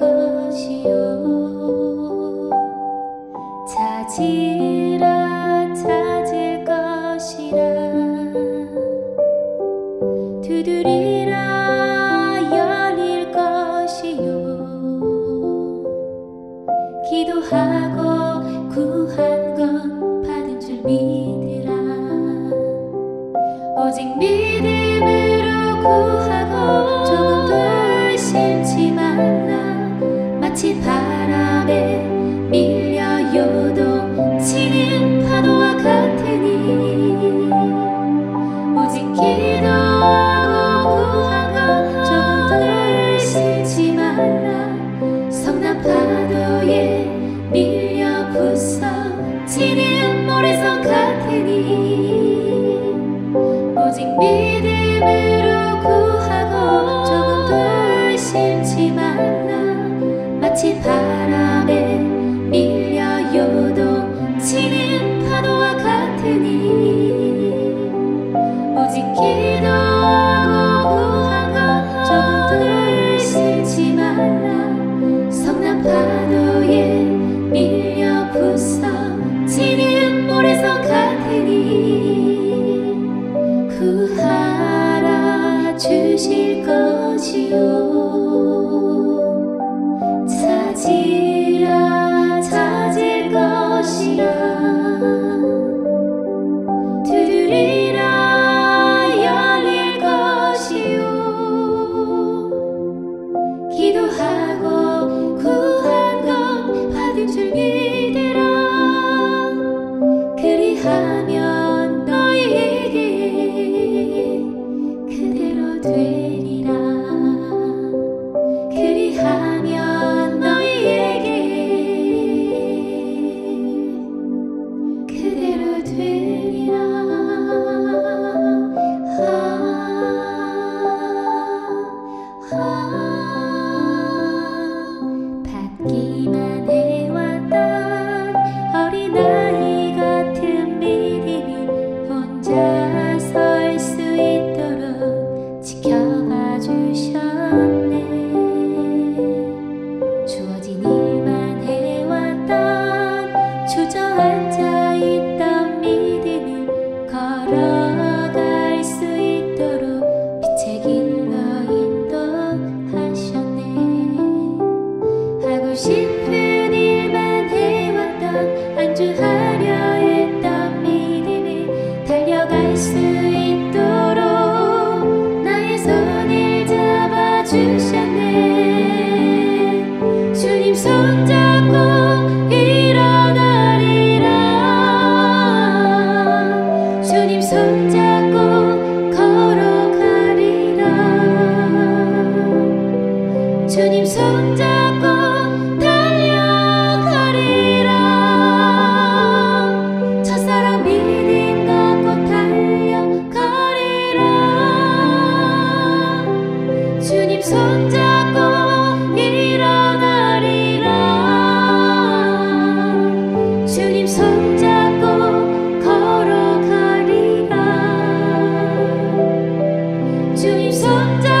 것이요. 찾으라 오직 믿음으로 구하고 조금 더 심지 말라 마치 바람에 밀려 요동치는 파도와 같으니 오직 기도하고 구한 건 조금 더 심지 말라 성난 파도에 밀려 부서지는 모래성 같으니 오직 믿음으로 구하고 조금 도 의심치 말라 마치 바람에 밀려 요동치는 파도와 같으니 오직 기도와 앉아 있던 믿음을 걸어갈 수 있도록 빛의 길로 인도하셨네. 하고 싶은 일만 해왔던 안주하려 했던 믿음이 달려갈 수 주님 손잡고 달려가리라. 첫사랑 믿음 갖고 달려가리라. 주님 손잡고 일어나리라. 주님 손잡고 걸어가리라. 주님 손잡고